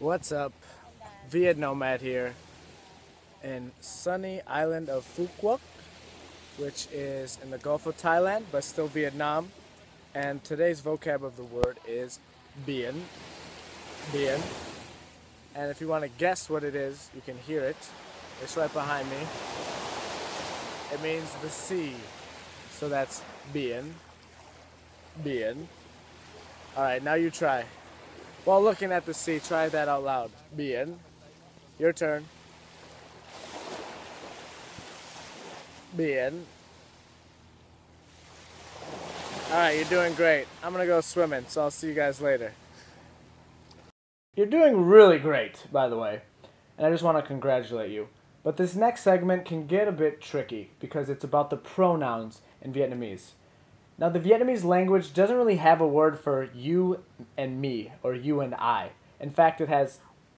What's up? Viet Nomad here in sunny island of Phu Quoc, which is in the Gulf of Thailand, but still Vietnam. And today's vocab of the word is bien. Bien. And if you want to guess what it is, you can hear it. It's right behind me. It means the sea. So that's bien. Bien. Alright, now you try. While looking at the sea, try that out loud. Bien. Your turn. Bien. Alright, you're doing great. I'm gonna go swimming, so I'll see you guys later. You're doing really great, by the way, and I just want to congratulate you. But this next segment can get a bit tricky because it's about the pronouns in Vietnamese. Now, the Vietnamese language doesn't really have a word for you and me or you and I. In fact, it has